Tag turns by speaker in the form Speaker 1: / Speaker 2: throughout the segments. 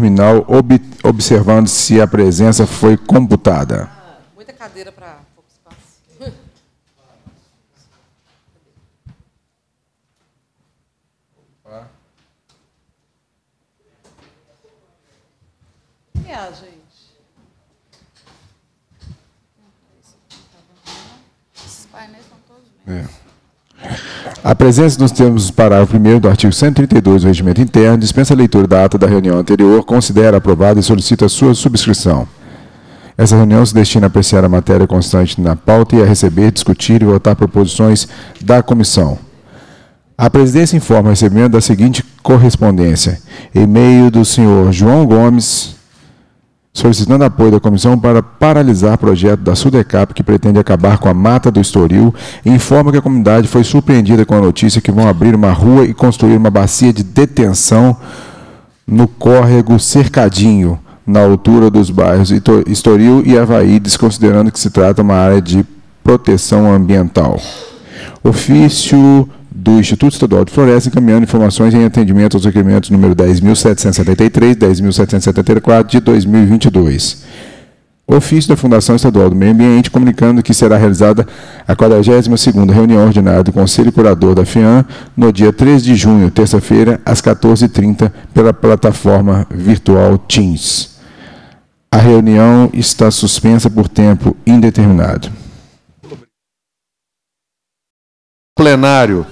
Speaker 1: terminal, ob- observando se a presença foi computada.
Speaker 2: Muita cadeira para pouco espaço. E a gente?
Speaker 3: Esses painéis estão todos bem.
Speaker 1: A presença nos termos do parágrafo 1 do artigo 132 do Regimento Interno dispensa a leitura da ata da reunião anterior, considera aprovada e solicita sua subscrição. Essa reunião se destina a apreciar a matéria constante na pauta e a receber, discutir e votar proposições da comissão. A presidência informa o recebimento da seguinte correspondência. E-mail do senhor João Gomes, solicitando apoio da comissão para paralisar projeto da Sudecap que pretende acabar com a mata do Estoril informa que a comunidade foi surpreendida com a notícia que vão abrir uma rua e construir uma bacia de detenção no córrego Cercadinho, na altura dos bairros Estoril e Havaí, desconsiderando que se trata uma área de proteção ambiental. Ofício do Instituto Estadual de Floresta encaminhando informações em atendimento aos requerimentos número 10.773 e 10.774 de 2022. Ofício da Fundação Estadual do Meio Ambiente comunicando que será realizada a 42ª reunião ordinária do Conselho Curador da FIAM no dia 3 de junho, terça-feira, às 14h30, pela plataforma virtual Teams. A reunião está suspensa por tempo indeterminado.
Speaker 4: Plenário.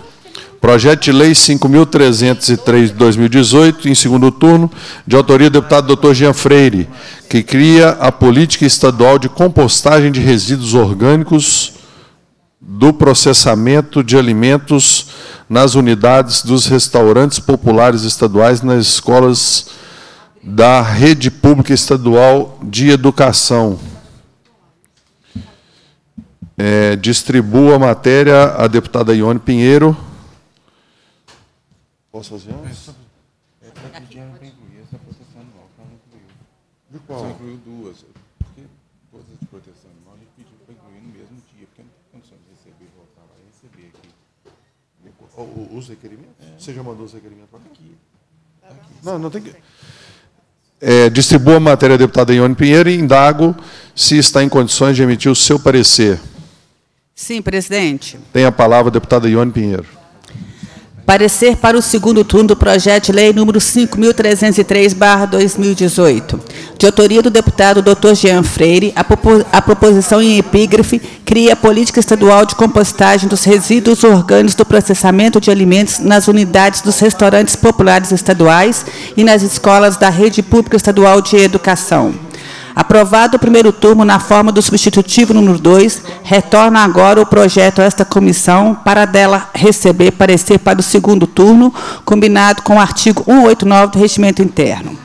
Speaker 4: Projeto de Lei 5.303 de 2018, em segundo turno, de autoria do deputado Dr. Jean Freire, que cria a política estadual de compostagem de resíduos orgânicos do processamento de alimentos nas unidades dos restaurantes populares estaduais nas escolas da rede pública estadual de educação. É, distribuo a matéria à deputada Ione Pinheiro. Posso fazer antes?
Speaker 1: De qual? incluiu duas. Porque todas as de proteção animal a gente pediu para incluir no mesmo dia, porque não tem condições de receber, voltar lá e receber aqui.
Speaker 4: O- o- Os requerimentos? Você já mandou os requerimentos para aqui? Não, não tem que. É, distribua a matéria à deputada Ione Pinheiro e indago se está em condições de emitir o seu parecer.
Speaker 5: Sim, presidente.
Speaker 4: Tem a palavra a deputada Ione Pinheiro.
Speaker 5: Parecer para o segundo turno do projeto de lei número 5.303/2018. De autoria do deputado Dr. Jean Freire, a, propo- a proposição em epígrafe cria a política estadual de compostagem dos resíduos orgânicos do processamento de alimentos nas unidades dos restaurantes populares estaduais e nas escolas da rede pública estadual de educação. Aprovado o primeiro turno na forma do substitutivo número 2, retorna agora o projeto a esta comissão para dela receber parecer para o segundo turno, combinado com o artigo 189 do Regimento Interno.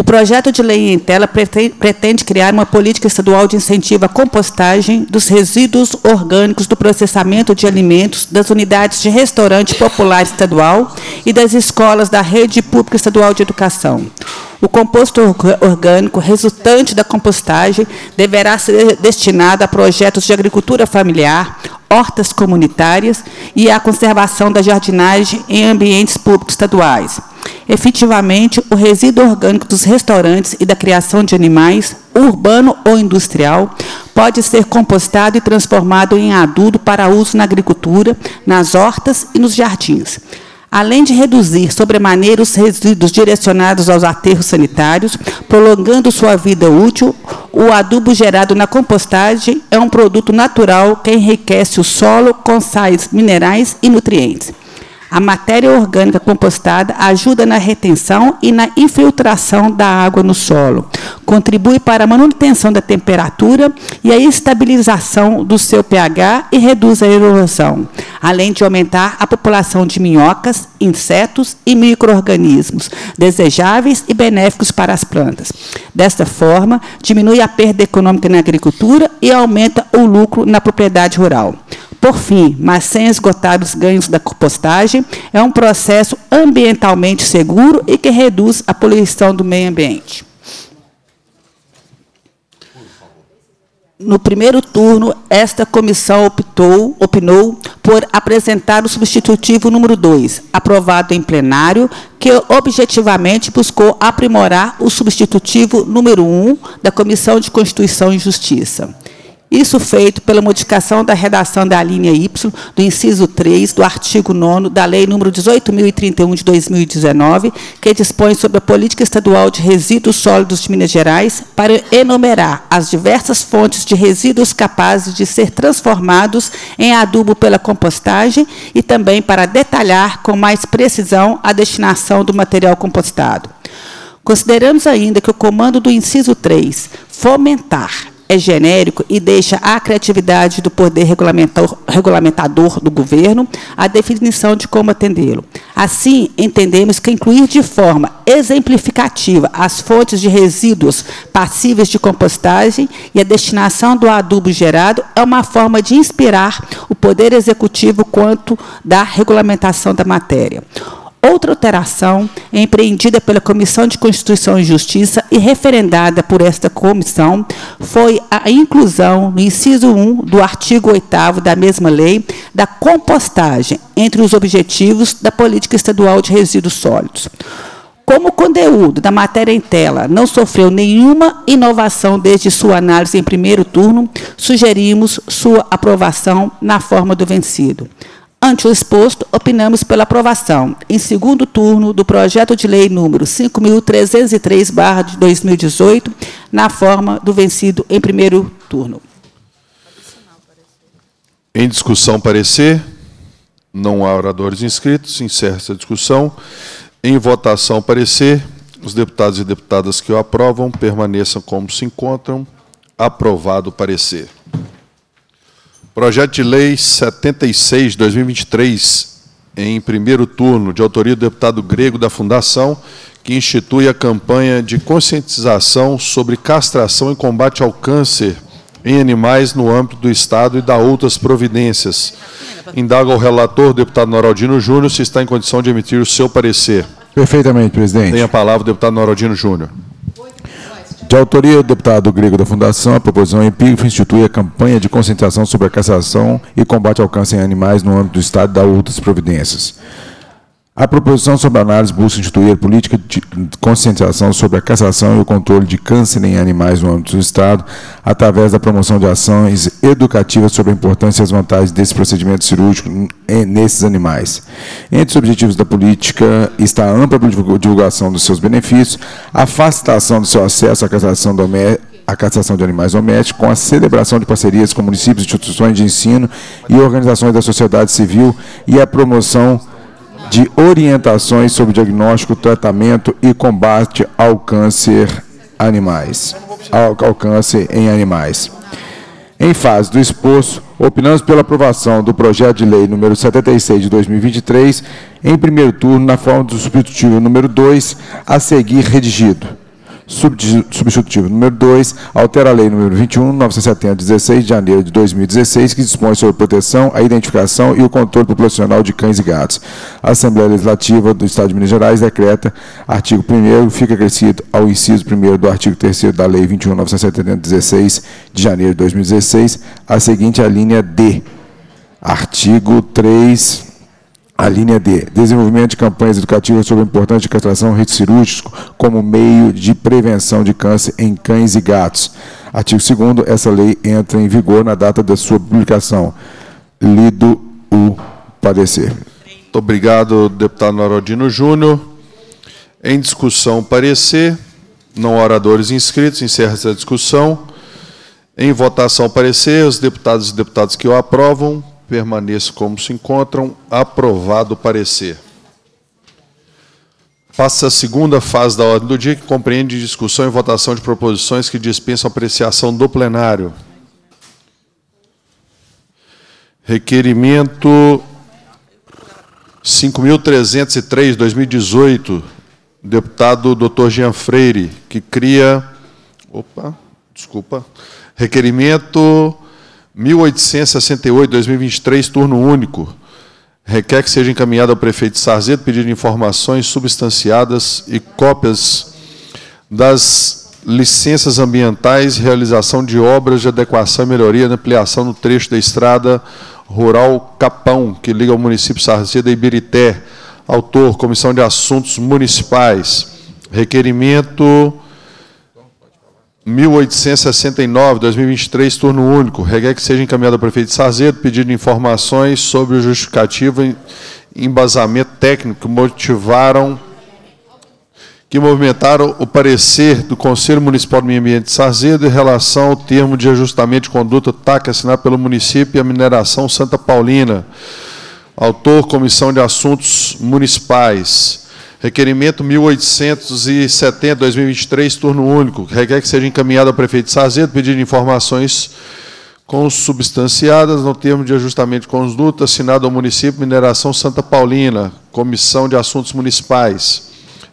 Speaker 5: O projeto de lei em tela prete- pretende criar uma política estadual de incentivo à compostagem dos resíduos orgânicos do processamento de alimentos das unidades de restaurante popular estadual e das escolas da rede pública estadual de educação. O composto orgânico resultante da compostagem deverá ser destinado a projetos de agricultura familiar, hortas comunitárias e à conservação da jardinagem em ambientes públicos estaduais. Efetivamente, o resíduo orgânico dos restaurantes e da criação de animais, urbano ou industrial, pode ser compostado e transformado em adubo para uso na agricultura, nas hortas e nos jardins. Além de reduzir sobremaneira os resíduos direcionados aos aterros sanitários, prolongando sua vida útil, o adubo gerado na compostagem é um produto natural que enriquece o solo com sais minerais e nutrientes. A matéria orgânica compostada ajuda na retenção e na infiltração da água no solo, contribui para a manutenção da temperatura e a estabilização do seu pH e reduz a erosão, além de aumentar a população de minhocas, insetos e micro-organismos, desejáveis e benéficos para as plantas. Desta forma, diminui a perda econômica na agricultura e aumenta o lucro na propriedade rural. Por fim, mas sem esgotar os ganhos da compostagem, é um processo ambientalmente seguro e que reduz a poluição do meio ambiente. no primeiro turno, esta comissão optou, opinou por apresentar o substitutivo número 2, aprovado em plenário, que objetivamente buscou aprimorar o substitutivo número 1 um da Comissão de Constituição e Justiça. Isso feito pela modificação da redação da linha Y do inciso 3 do artigo 9 da Lei nº 18.031 de 2019, que dispõe sobre a política estadual de resíduos sólidos de Minas Gerais, para enumerar as diversas fontes de resíduos capazes de ser transformados em adubo pela compostagem e também para detalhar com mais precisão a destinação do material compostado. Consideramos ainda que o comando do inciso 3, fomentar é genérico e deixa à criatividade do poder regulamentador do governo a definição de como atendê-lo. Assim, entendemos que incluir de forma exemplificativa as fontes de resíduos passíveis de compostagem e a destinação do adubo gerado é uma forma de inspirar o poder executivo quanto da regulamentação da matéria. Outra alteração empreendida pela Comissão de Constituição e Justiça e referendada por esta comissão foi a inclusão no inciso 1 do artigo 8 da mesma lei da compostagem entre os objetivos da política estadual de resíduos sólidos. Como o conteúdo da matéria em tela não sofreu nenhuma inovação desde sua análise em primeiro turno, sugerimos sua aprovação na forma do vencido. Ante o exposto, opinamos pela aprovação, em segundo turno, do projeto de lei número 5.303, de 2018, na forma do vencido em primeiro turno.
Speaker 4: Em discussão, parecer. Não há oradores inscritos. Encerra essa discussão. Em votação, parecer. Os deputados e deputadas que o aprovam permaneçam como se encontram. Aprovado o parecer. Projeto de Lei 76, 2023, em primeiro turno, de autoria do deputado Grego da Fundação, que institui a campanha de conscientização sobre castração e combate ao câncer em animais no âmbito do Estado e da outras providências. Indaga o relator, deputado Noraldino Júnior, se está em condição de emitir o seu parecer.
Speaker 1: Perfeitamente, presidente.
Speaker 4: Tem a palavra o deputado Noraldino Júnior.
Speaker 1: De autoria do deputado grego da Fundação, a proposição empírica institui a campanha de concentração sobre a castração e combate ao câncer em animais no âmbito do Estado da outras providências. A proposição sobre a análise busca instituir política de conscientização sobre a castração e o controle de câncer em animais no âmbito do Estado, através da promoção de ações educativas sobre a importância e as vantagens desse procedimento cirúrgico nesses animais. Entre os objetivos da política está a ampla divulgação dos seus benefícios, a facilitação do seu acesso à castração doméstica, a castração de animais domésticos, com a celebração de parcerias com municípios, instituições de ensino e organizações da sociedade civil e a promoção de orientações sobre diagnóstico, tratamento e combate ao câncer animais, ao, ao câncer em animais. Em fase do exposto, opinamos pela aprovação do projeto de lei número 76 de 2023, em primeiro turno, na forma do substitutivo número 2, a seguir redigido substitutivo número 2, altera a lei número 21, 970, 16 de janeiro de 2016, que dispõe sobre proteção, a identificação e o controle populacional de cães e gatos. A Assembleia Legislativa do Estado de Minas Gerais decreta, artigo 1 fica acrescido ao inciso 1 do artigo 3 da lei 21, 970, 16 de janeiro de 2016, a seguinte linha D. Artigo 3 a linha D, desenvolvimento de campanhas educativas sobre a importância de castração rede cirúrgico como meio de prevenção de câncer em cães e gatos. Artigo 2 essa lei entra em vigor na data da sua publicação. Lido o parecer.
Speaker 4: Muito obrigado, deputado Norodino Júnior. Em discussão, parecer. Não oradores inscritos, encerra essa discussão. Em votação, parecer. Os deputados e deputadas que o aprovam, permaneçam como se encontram. Aprovado o parecer. Passa a segunda fase da ordem do dia, que compreende discussão e votação de proposições que dispensam apreciação do plenário. Requerimento 5.303, 2018, deputado Dr. Jean Freire, que cria. Opa, desculpa. Requerimento 1868-2023, turno único. Requer que seja encaminhado ao prefeito Sarzeto pedido de informações substanciadas e cópias das licenças ambientais, realização de obras de adequação e melhoria na ampliação no trecho da estrada rural Capão, que liga o município Sarzeda e Ibirité. Autor, Comissão de Assuntos Municipais. Requerimento 1869, 2023, turno único. Requer que seja encaminhado ao prefeito Sarzedo pedido informações sobre o justificativo e embasamento técnico que motivaram que movimentaram o parecer do Conselho Municipal do Meio Ambiente de Sarzedo em relação ao termo de ajustamento de conduta TAC assinado pelo município e a mineração Santa Paulina. Autor, Comissão de Assuntos Municipais. Requerimento 1870-2023, turno único. Requer que seja encaminhado ao prefeito pedido de informações consubstanciadas no termo de ajustamento de conduta assinado ao município Mineração Santa Paulina, Comissão de Assuntos Municipais.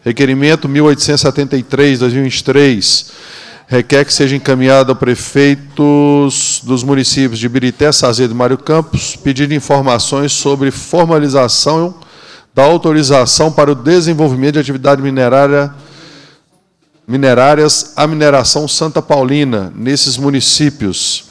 Speaker 4: Requerimento 1873-2023 requer que seja encaminhado ao prefeitos dos municípios de Birité, Sazedo e Mário Campos, pedindo informações sobre formalização da autorização para o desenvolvimento de atividade minerária minerárias à mineração Santa Paulina nesses municípios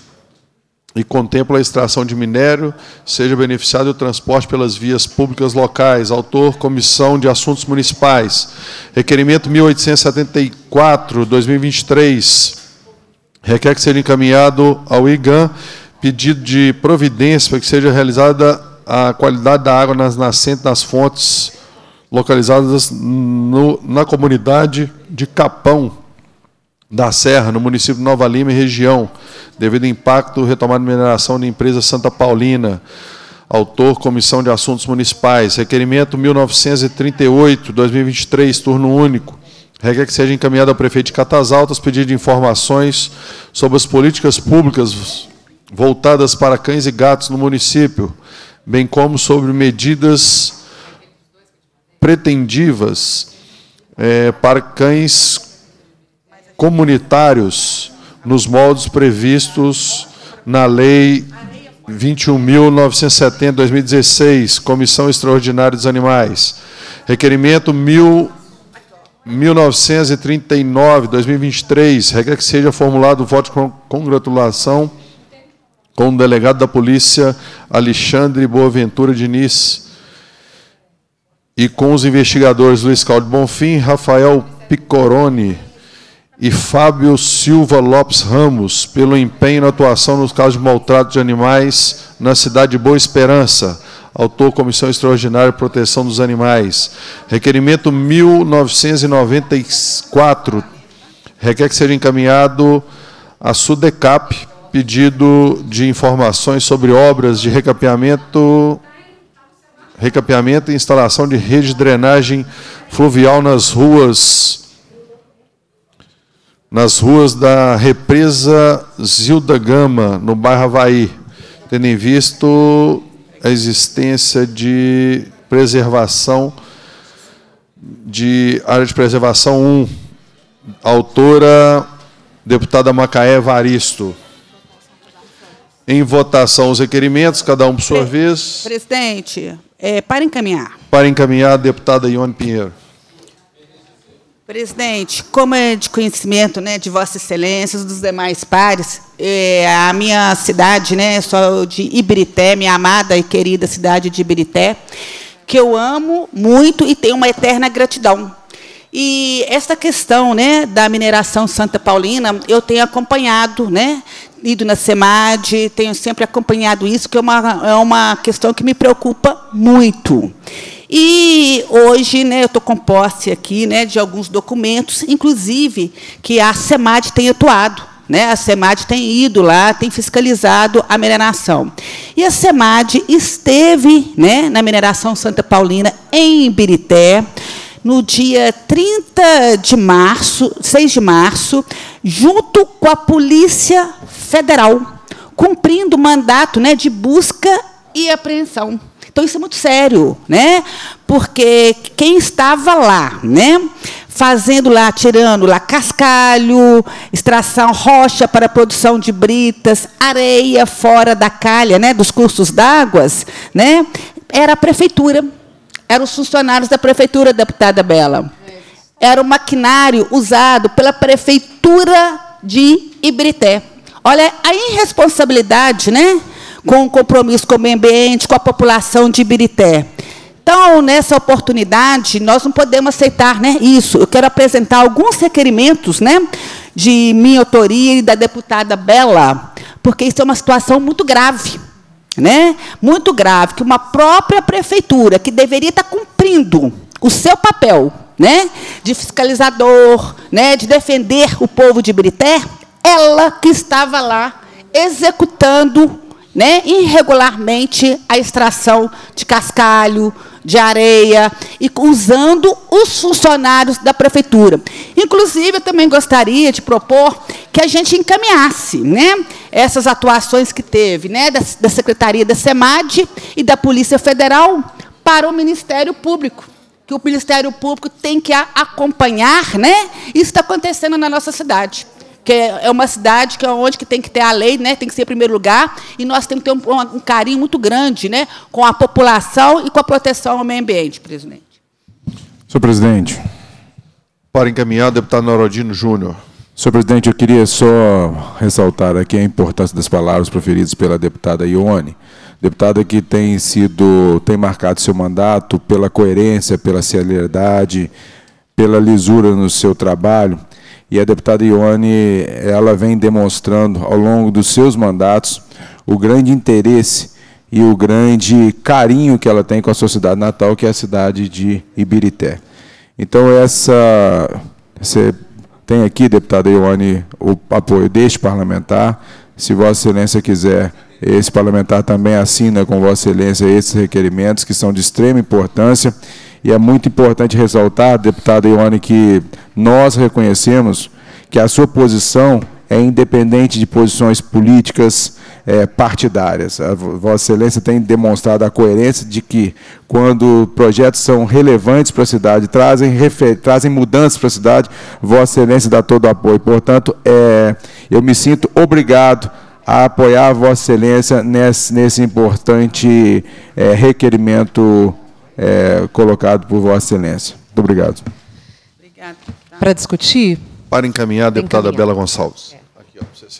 Speaker 4: e contempla a extração de minério, seja beneficiado o transporte pelas vias públicas locais. Autor, Comissão de Assuntos Municipais. Requerimento 1874-2023. Requer que seja encaminhado ao IGAN pedido de providência para que seja realizada a qualidade da água nas nascentes das fontes localizadas no, na comunidade de Capão, da Serra, no município de Nova Lima e região, devido ao impacto retomada de mineração da empresa Santa Paulina. Autor, Comissão de Assuntos Municipais. Requerimento 1938, 2023, turno único. Requer que seja encaminhado ao prefeito de Catas Altas pedido de informações sobre as políticas públicas voltadas para cães e gatos no município, bem como sobre medidas pretendivas é, para cães comunitários nos moldes previstos na Lei 21.970, 2016, Comissão Extraordinária dos Animais. Requerimento 1939, 2023, requer que seja formulado o voto de congratulação com o delegado da Polícia, Alexandre Boaventura Diniz, e com os investigadores Luiz Cláudio Bonfim, Rafael Picoroni, e Fábio Silva Lopes Ramos, pelo empenho na atuação nos casos de maltrato de animais na cidade de Boa Esperança. Autor, Comissão Extraordinária de Proteção dos Animais. Requerimento 1994. Requer que seja encaminhado à SUDECAP pedido de informações sobre obras de recapeamento, recapeamento e instalação de rede de drenagem fluvial nas ruas nas ruas da represa Zilda Gama, no bairro Havaí, tendo em visto a existência de preservação de área de preservação 1. Autora, deputada Macaé Varisto. Em votação os requerimentos, cada um por sua vez.
Speaker 5: Presidente, é, para encaminhar.
Speaker 4: Para encaminhar, a deputada Ione Pinheiro.
Speaker 5: Presidente, como é de conhecimento né, de Vossa Excelência, dos demais pares, é, a minha cidade, né, sou de Ibirité, minha amada e querida cidade de Ibirité, que eu amo muito e tenho uma eterna gratidão. E essa questão né, da mineração Santa Paulina, eu tenho acompanhado, né, ido na SEMAD, tenho sempre acompanhado isso, que é uma, é uma questão que me preocupa muito. E hoje né, eu estou com posse aqui né, de alguns documentos, inclusive que a SEMAD tem atuado. Né? A SEMAD tem ido lá, tem fiscalizado a mineração. E a SEMAD esteve né, na mineração Santa Paulina, em Ibirité, no dia 30 de março, 6 de março, junto com a Polícia Federal, cumprindo o mandato né, de busca e apreensão. Então isso é muito sério, né? Porque quem estava lá, né? Fazendo lá, tirando lá cascalho, extração rocha para produção de britas, areia fora da calha, né? Dos cursos d'águas, né? Era a prefeitura, eram os funcionários da prefeitura, deputada Bela. era o maquinário usado pela prefeitura de Ibrité. Olha a irresponsabilidade, né? Com o compromisso com o meio ambiente, com a população de Ibirité. Então, nessa oportunidade, nós não podemos aceitar né, isso. Eu quero apresentar alguns requerimentos né, de minha autoria e da deputada Bela, porque isso é uma situação muito grave. Né? Muito grave, que uma própria prefeitura, que deveria estar cumprindo o seu papel né, de fiscalizador, né, de defender o povo de Brité, ela que estava lá executando né, irregularmente a extração de cascalho, de areia, e usando os funcionários da prefeitura. Inclusive, eu também gostaria de propor que a gente encaminhasse né, essas atuações que teve né, da, da Secretaria da SEMAD e da Polícia Federal para o Ministério Público que o Ministério Público tem que acompanhar, né? Isso está acontecendo na nossa cidade que é uma cidade que é onde que tem que ter a lei, né? tem que ser em primeiro lugar, e nós temos que ter um, um carinho muito grande né? com a população e com a proteção ao meio ambiente, presidente.
Speaker 1: Senhor presidente.
Speaker 4: Para encaminhar, deputado Norodino Júnior.
Speaker 1: Senhor presidente, eu queria só ressaltar aqui a importância das palavras proferidas pela deputada Ione, deputada que tem sido, tem marcado seu mandato pela coerência, pela celeridade, pela lisura no seu trabalho. E a deputada Ione, ela vem demonstrando ao longo dos seus mandatos o grande interesse e o grande carinho que ela tem com a sua cidade natal, que é a cidade de Ibirité. Então, essa, você tem aqui, deputada Ione, o apoio deste parlamentar. Se Vossa Excelência quiser, esse parlamentar também assina com Vossa Excelência esses requerimentos, que são de extrema importância. E é muito importante ressaltar, deputada Ione, que nós reconhecemos que a sua posição é independente de posições políticas é, partidárias. A Vossa Excelência tem demonstrado a coerência de que, quando projetos são relevantes para a cidade, trazem, trazem mudanças para a cidade, Vossa Excelência dá todo o apoio. Portanto, é, eu me sinto obrigado a apoiar a Vossa Excelência nesse, nesse importante é, requerimento é, colocado por Vossa Excelência. Muito obrigado.
Speaker 2: Para discutir?
Speaker 4: Para encaminhar, deputada encaminhar. Bela Gonçalves. É.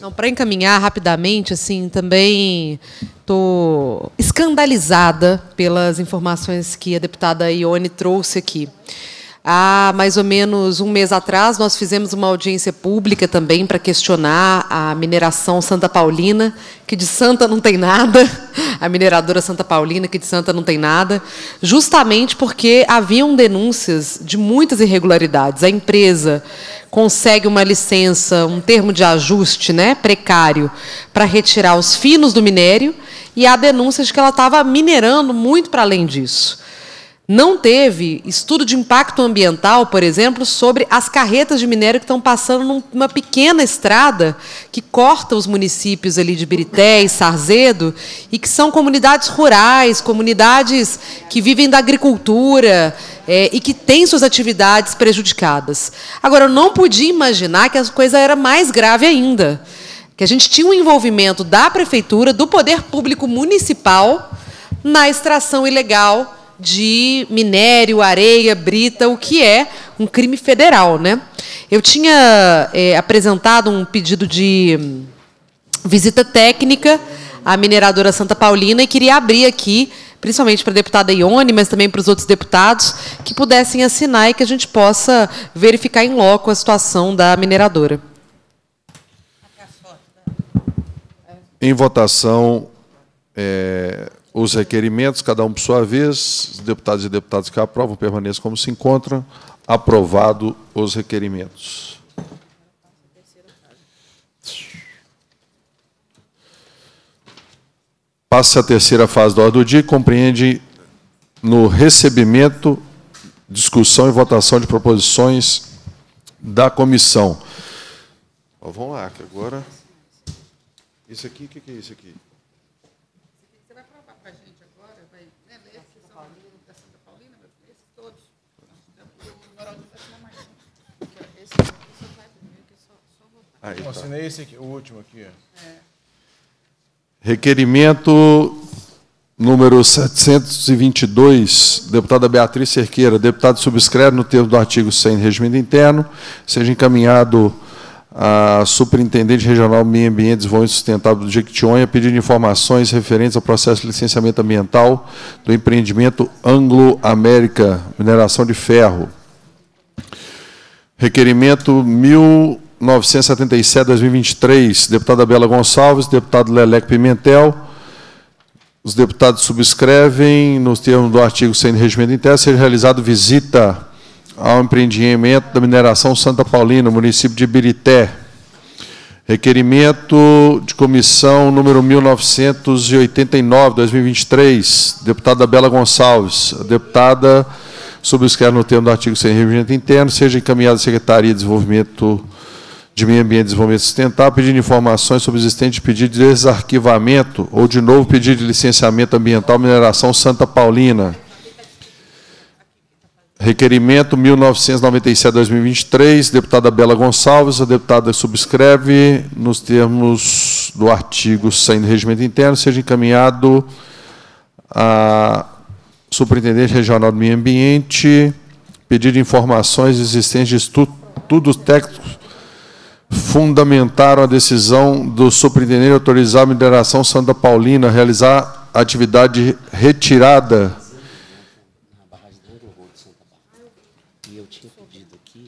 Speaker 2: Não, para encaminhar rapidamente, assim, também estou escandalizada pelas informações que a deputada Ione trouxe aqui. Há mais ou menos um mês atrás, nós fizemos uma audiência pública também para questionar a mineração Santa Paulina, que de Santa não tem nada, a mineradora Santa Paulina, que de Santa não tem nada, justamente porque haviam denúncias de muitas irregularidades. A empresa consegue uma licença, um termo de ajuste né, precário, para retirar os finos do minério, e há denúncias de que ela estava minerando muito para além disso. Não teve estudo de impacto ambiental, por exemplo, sobre as carretas de minério que estão passando numa pequena estrada que corta os municípios ali de Birité e Sarzedo e que são comunidades rurais, comunidades que vivem da agricultura é, e que têm suas atividades prejudicadas. Agora, eu não podia imaginar que a coisa era mais grave ainda, que a gente tinha um envolvimento da prefeitura, do poder público municipal na extração ilegal de minério, areia, brita, o que é um crime federal. Né? Eu tinha é, apresentado um pedido de hum, visita técnica à mineradora Santa Paulina e queria abrir aqui, principalmente para a deputada Ione, mas também para os outros deputados, que pudessem assinar e que a gente possa verificar em loco a situação da mineradora.
Speaker 4: Em votação, é, os requerimentos, cada um por sua vez. Os deputados e deputadas que aprovam permaneçam como se encontram. Aprovado os requerimentos. Passa a terceira fase da ordem do dia, compreende no recebimento, discussão e votação de proposições da comissão. vamos lá, que agora. Isso aqui, o que é isso aqui?
Speaker 1: Aí, tá. Assinei esse aqui, o último aqui. É.
Speaker 4: Requerimento número 722, deputada Beatriz Cerqueira, deputado subscreve no termo do artigo 100 regimento interno, seja encaminhado à Superintendente Regional Meio Ambiente e Desenvolvimento Sustentável do Jequitinhonha pedindo informações referentes ao processo de licenciamento ambiental do empreendimento Anglo América Mineração de Ferro. Requerimento 1977-2023, deputada Bela Gonçalves, deputado Leleco Pimentel, os deputados subscrevem, nos termos do artigo 100 do Regimento Interno, seja realizada visita ao empreendimento da mineração Santa Paulina, município de Birité. Requerimento de comissão número 1989, 2023, deputada Bela Gonçalves. A deputada subscreve no termo do artigo 100 do Regimento Interno, seja encaminhada à Secretaria de Desenvolvimento de Meio Ambiente e Desenvolvimento Sustentável, pedindo informações sobre o existente pedido de desarquivamento ou de novo pedido de licenciamento ambiental mineração Santa Paulina. Requerimento 1997-2023, deputada Bela Gonçalves, a deputada subscreve, nos termos do artigo 100 do Regimento Interno, seja encaminhado à Superintendente Regional do Meio Ambiente, pedido de informações existentes de estudos técnicos fundamentaram a decisão do superintendente autorizar a mineração Santa Paulina a realizar atividade retirada.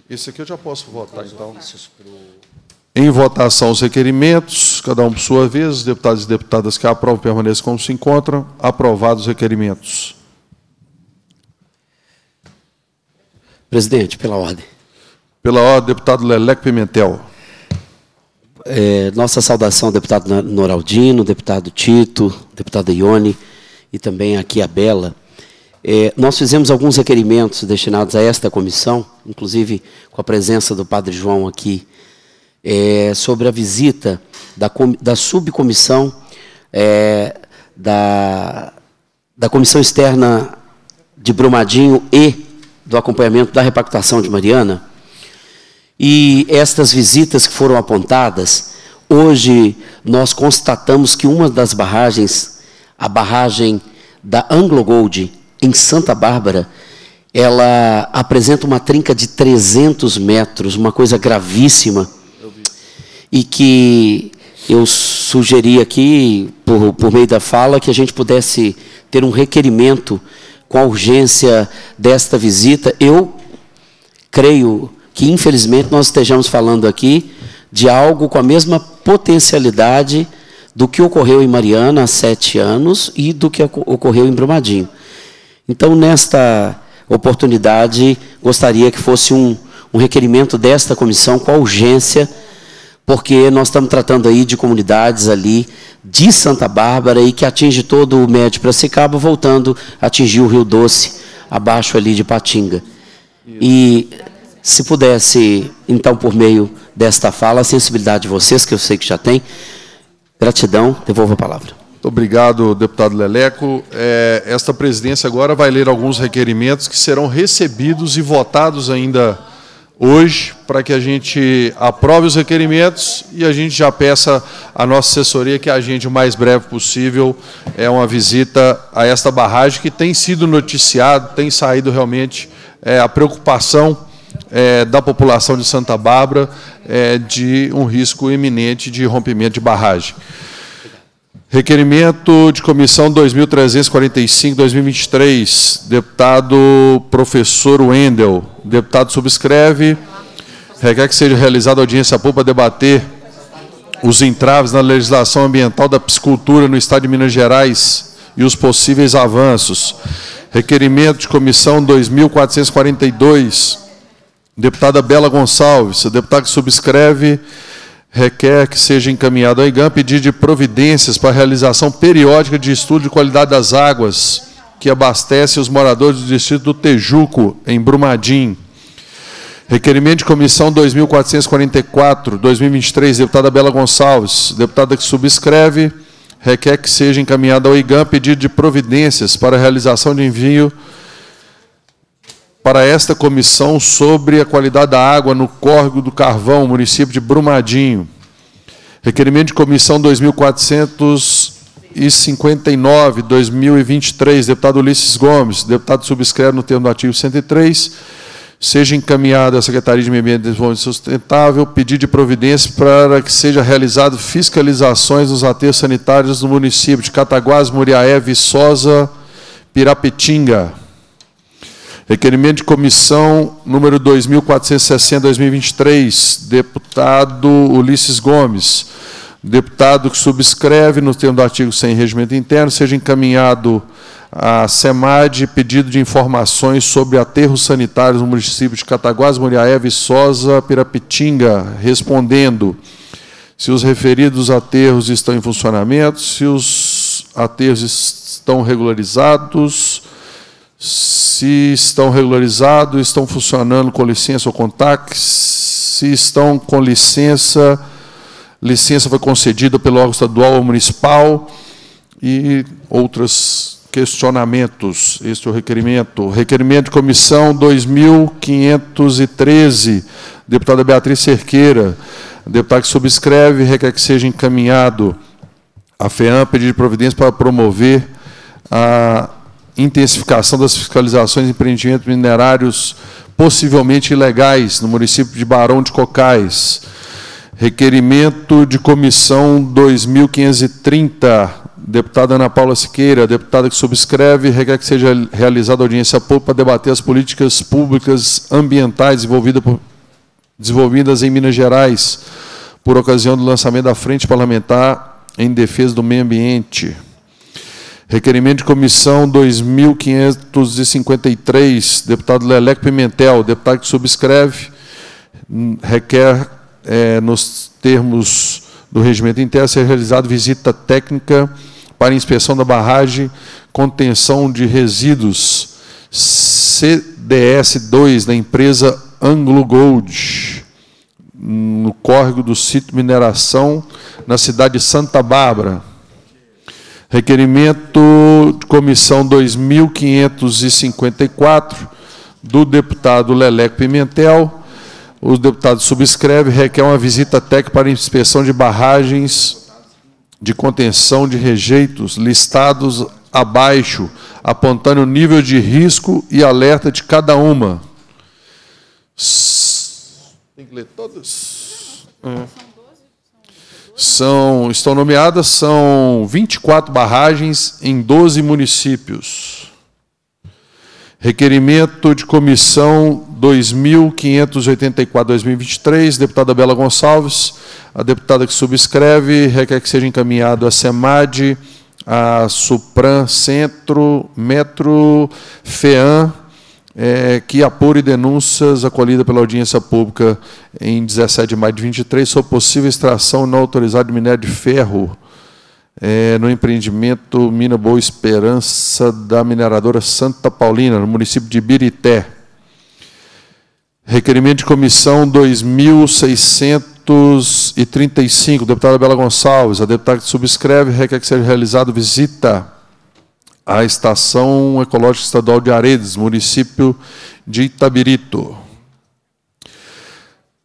Speaker 4: Esse aqui eu já posso votar, então. Em votação os requerimentos, cada um por sua vez, os deputados e deputadas que aprovam permaneçam como se encontram. Aprovados os requerimentos.
Speaker 6: Presidente, pela ordem.
Speaker 4: Pela ordem, deputado Leleco Pimentel.
Speaker 6: É, nossa saudação ao deputado Noraldino, deputado Tito, deputada Ione e também aqui a Bela. É, nós fizemos alguns requerimentos destinados a esta comissão, inclusive com a presença do padre João aqui, é, sobre a visita da, da subcomissão é, da, da Comissão Externa de Brumadinho e do acompanhamento da repactação de Mariana, e estas visitas que foram apontadas, hoje nós constatamos que uma das barragens, a barragem da Anglo Gold, em Santa Bárbara, ela apresenta uma trinca de 300 metros, uma coisa gravíssima, e que eu sugeri aqui, por, por meio da fala, que a gente pudesse ter um requerimento com a urgência desta visita. Eu creio que infelizmente nós estejamos falando aqui de algo com a mesma potencialidade do que ocorreu em Mariana há sete anos e do que ocorreu em Brumadinho. Então, nesta oportunidade, gostaria que fosse um, um requerimento desta comissão com a urgência, porque nós estamos tratando aí de comunidades ali de Santa Bárbara e que atinge todo o médio Piracicaba, voltando a atingir o Rio Doce, abaixo ali de Patinga. E se pudesse, então, por meio desta fala, a sensibilidade de vocês, que eu sei que já tem, gratidão, devolvo a palavra.
Speaker 4: Muito obrigado, deputado Leleco. É, esta presidência agora vai ler alguns requerimentos que serão recebidos e votados ainda hoje, para que a gente aprove os requerimentos e a gente já peça à nossa assessoria que agende o mais breve possível é uma visita a esta barragem que tem sido noticiado, tem saído realmente é, a preocupação é, da população de Santa Bárbara é, de um risco iminente de rompimento de barragem. Requerimento de comissão 2345-2023, deputado professor Wendel. Deputado subscreve, requer que seja realizada audiência pública debater os entraves na legislação ambiental da piscicultura no Estado de Minas Gerais e os possíveis avanços. Requerimento de comissão 2442, Deputada Bela Gonçalves, o deputado que subscreve requer que seja encaminhado ao IGAM pedido de providências para a realização periódica de estudo de qualidade das águas que abastece os moradores do distrito do Tejuco, em Brumadinho. Requerimento de comissão 2444-2023, deputada Bela Gonçalves, deputada que subscreve, requer que seja encaminhado ao IGAM pedido de providências para a realização de envio para esta comissão sobre a qualidade da água no córrego do Carvão, município de Brumadinho. Requerimento de comissão 2400 2059, 2023, deputado Ulisses Gomes, deputado subscreve no termo do artigo 103, seja encaminhado à Secretaria de Meio Ambiente e Desenvolvimento Sustentável pedido de providência para que seja realizado fiscalizações nos aterros sanitários do município de Cataguás, Muriaé, Viçosa, Pirapetinga. Requerimento de comissão número 2460-2023, deputado Ulisses Gomes. Deputado que subscreve, no termo do artigo 100, regimento interno, seja encaminhado à SEMAD pedido de informações sobre aterros sanitários no município de Cataguás, Moriaé, Viçosa, Pirapitinga, respondendo se os referidos aterros estão em funcionamento, se os aterros estão regularizados, se estão regularizados, estão funcionando com licença ou contact, se estão com licença, licença foi concedida pelo órgão estadual ou municipal e outros questionamentos. Este é o requerimento. Requerimento de comissão 2513, deputada Beatriz Cerqueira, deputada que subscreve, requer que seja encaminhado a FEAM pedir providência para promover a intensificação das fiscalizações de empreendimentos minerários possivelmente ilegais no município de Barão de Cocais. Requerimento de comissão 2530, deputada Ana Paula Siqueira, deputada que subscreve, requer que seja realizada audiência pública para debater as políticas públicas ambientais por, desenvolvidas em Minas Gerais, por ocasião do lançamento da Frente Parlamentar em Defesa do Meio Ambiente. Requerimento de comissão 2553, deputado Leleco Pimentel, deputado que subscreve, requer, é, nos termos do regimento interno, ser realizada visita técnica para inspeção da barragem contenção de resíduos CDS2 da empresa Anglo Gold, no córrego do sítio mineração, na cidade de Santa Bárbara. Requerimento de comissão 2554 do deputado Leleco Pimentel. Os deputados subscrevem, requer uma visita técnica para inspeção de barragens de contenção de rejeitos listados abaixo, apontando o nível de risco e alerta de cada uma. Tem que ler todas? Uhum são, estão nomeadas são 24 barragens em 12 municípios. Requerimento de comissão 2584-2023, deputada Bela Gonçalves, a deputada que subscreve, requer que seja encaminhado a SEMAD, a Supran Centro, Metro, FEAM, é, que apure denúncias acolhidas pela audiência pública em 17 de maio de 23 sobre possível extração não autorizada de minério de ferro é, no empreendimento Mina Boa Esperança da mineradora Santa Paulina, no município de Birité. Requerimento de comissão 2635, deputada Bela Gonçalves, a deputada que subscreve, requer que seja realizada visita a Estação Ecológica Estadual de Aredes, município de Itabirito.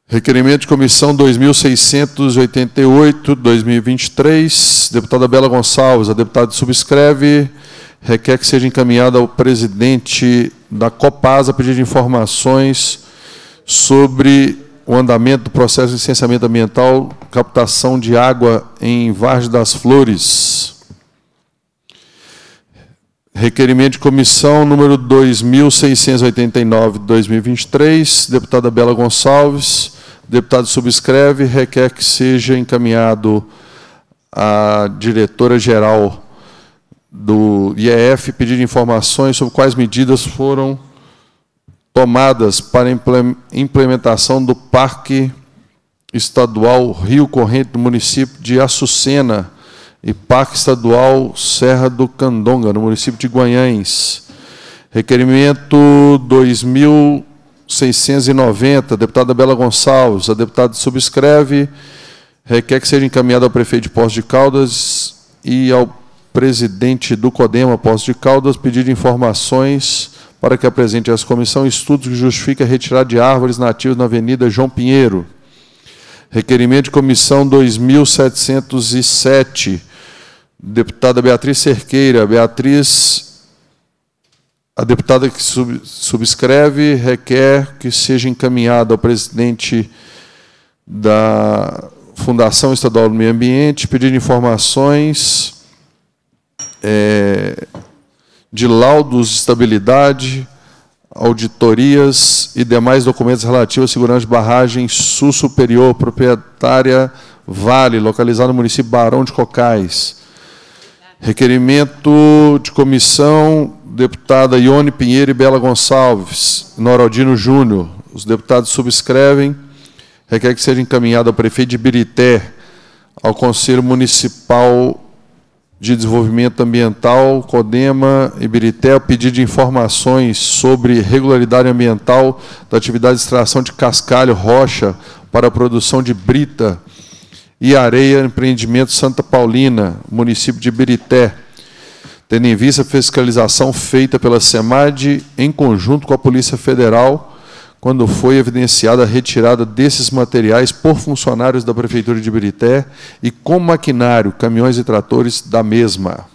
Speaker 4: Requerimento de comissão 2688-2023, deputada Bela Gonçalves, a deputada subscreve, requer que seja encaminhada ao presidente da Copasa pedir informações sobre o andamento do processo de licenciamento ambiental, captação de água em Vargem das Flores. Requerimento de comissão número 2689 de 2023, deputada Bela Gonçalves, deputado subscreve, requer que seja encaminhado à diretora-geral do IEF pedir informações sobre quais medidas foram tomadas para implementação do Parque Estadual Rio Corrente do município de Açucena, e Parque Estadual Serra do Candonga, no município de Guanhães. Requerimento 2690, deputada Bela Gonçalves. A deputada subscreve, requer que seja encaminhado ao prefeito de Poços de Caldas e ao presidente do CODEMA Poços de Caldas pedir informações para que apresente às comissão estudos que justifiquem a retirada de árvores nativas na Avenida João Pinheiro. Requerimento de comissão 2707 Deputada Beatriz Cerqueira. Beatriz, a deputada que sub, subscreve requer que seja encaminhada ao presidente da Fundação Estadual do Meio Ambiente, pedindo informações é, de laudos de estabilidade, auditorias e demais documentos relativos à segurança de barragem sul superior, proprietária Vale, localizado no município Barão de Cocais. Requerimento de comissão, deputada Ione Pinheiro e Bela Gonçalves, Noraldino Júnior. Os deputados subscrevem. Requer que seja encaminhado ao prefeito de Birité, ao Conselho Municipal de Desenvolvimento Ambiental, CODEMA e Birité, o pedido de informações sobre regularidade ambiental da atividade de extração de cascalho rocha para a produção de brita e areia, empreendimento Santa Paulina, município de Birité, tendo em vista a fiscalização feita pela SEMAD em conjunto com a Polícia Federal, quando foi evidenciada a retirada desses materiais por funcionários da Prefeitura de Birité e com maquinário, caminhões e tratores da mesma.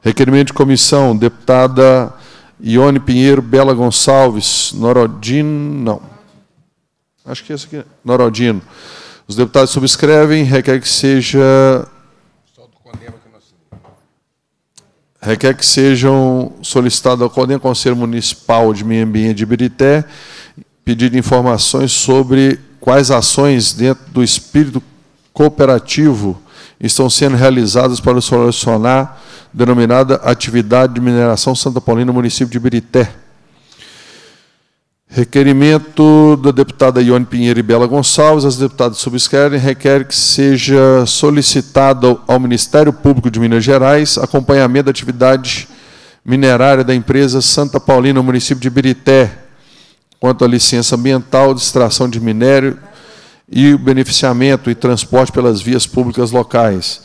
Speaker 4: Requerimento de comissão, deputada Ione Pinheiro Bela Gonçalves, Norodino, não. Acho que é esse aqui, Norodino. Os deputados subscrevem, requer que seja requer que sejam solicitados ao CODEM, Conselho Municipal de Meio Ambiente de Birité, pedido informações sobre quais ações dentro do espírito cooperativo estão sendo realizadas para solucionar denominada atividade de mineração Santa Paulina, no município de Birité. Requerimento da deputada Ione Pinheiro e Bela Gonçalves, as deputadas subscrevem, requer que seja solicitado ao Ministério Público de Minas Gerais acompanhamento da atividade minerária da empresa Santa Paulina, município de Birité, quanto à licença ambiental de extração de minério e beneficiamento e transporte pelas vias públicas locais.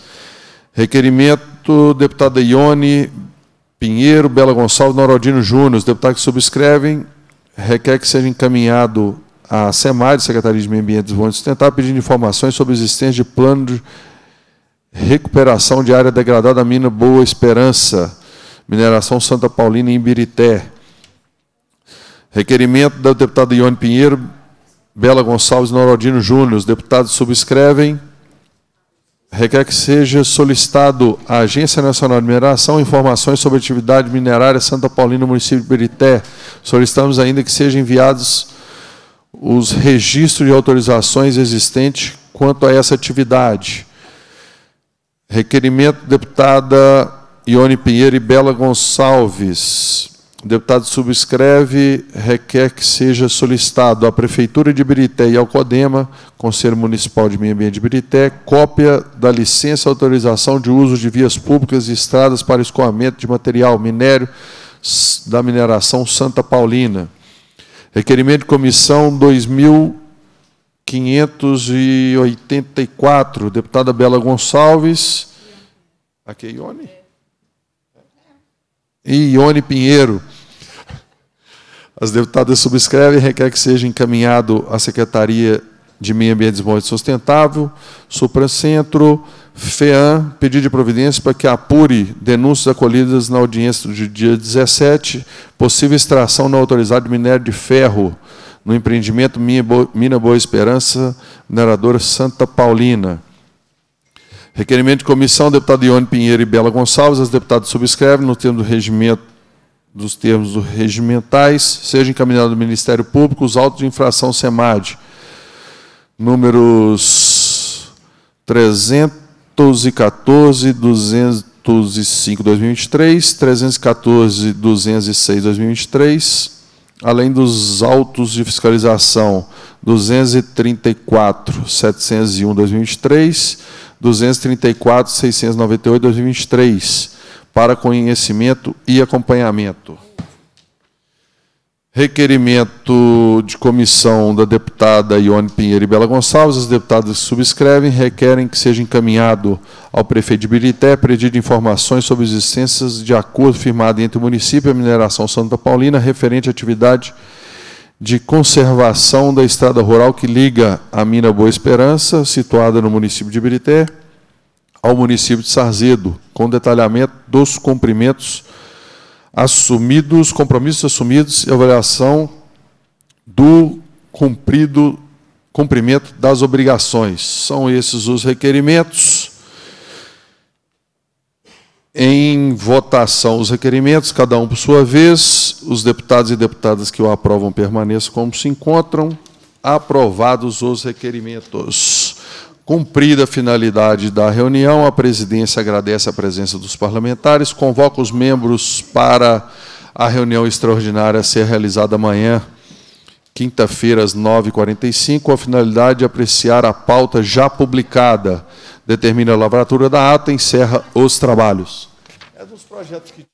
Speaker 4: Requerimento, deputada Ione Pinheiro, Bela Gonçalves, Norodino Júnior, os deputados que subscrevem, requer que seja encaminhado à SEMAD, Secretaria de Meio Ambiente e Desenvolvimento Sustentável, pedindo informações sobre a existência de plano de recuperação de área degradada da mina Boa Esperança, mineração Santa Paulina em Birité. Requerimento da deputada Ione Pinheiro, Bela Gonçalves Norodino Júnior. Os deputados subscrevem requer que seja solicitado à Agência Nacional de Mineração informações sobre a atividade minerária Santa Paulina, município de Berité. Solicitamos ainda que sejam enviados os registros de autorizações existentes quanto a essa atividade. Requerimento deputada Ione Pinheiro e Bela Gonçalves. O deputado subscreve, requer que seja solicitado à Prefeitura de Birité e ao CODEMA, Conselho Municipal de Meio Ambiente de Birité, cópia da licença autorização de uso de vias públicas e estradas para escoamento de material minério da mineração Santa Paulina. Requerimento de comissão 2584, deputada Bela Gonçalves. Aqui é Ione? E Ione Pinheiro. As deputadas subscrevem e requer que seja encaminhado à Secretaria de Meio Ambiente e Desenvolvimento Sustentável, Supracentro, FEAM, pedido de providência para que apure denúncias acolhidas na audiência do dia 17, possível extração não autorizada de minério de ferro no empreendimento Mina Boa Esperança, mineradora Santa Paulina. Requerimento de comissão, deputado Ione Pinheiro e Bela Gonçalves, as deputadas subscrevem no termo do regimento dos termos regimentais, seja encaminhado ao Ministério Público os autos de infração SEMAD, números 314, 205, 2023, 314, 206, 2023, além dos autos de fiscalização 234, 701, 2023, 234, 698, 2023, para conhecimento e acompanhamento. Requerimento de comissão da deputada Ione Pinheiro e Bela Gonçalves. As deputadas subscrevem, requerem que seja encaminhado ao prefeito de Birité pedido informações sobre existências de acordo firmado entre o município e a mineração Santa Paulina referente à atividade de conservação da estrada rural que liga a mina Boa Esperança, situada no município de Birité, ao município de Sarzedo, com detalhamento dos cumprimentos assumidos, compromissos assumidos e avaliação do cumprido cumprimento das obrigações. São esses os requerimentos. Em votação, os requerimentos, cada um por sua vez. Os deputados e deputadas que o aprovam permaneçam como se encontram. Aprovados os requerimentos. Cumprida a finalidade da reunião, a presidência agradece a presença dos parlamentares, convoca os membros para a reunião extraordinária a ser realizada amanhã, quinta-feira, às 9h45, a finalidade de apreciar a pauta já publicada. Determina a lavratura da ata, encerra os trabalhos. É dos projetos que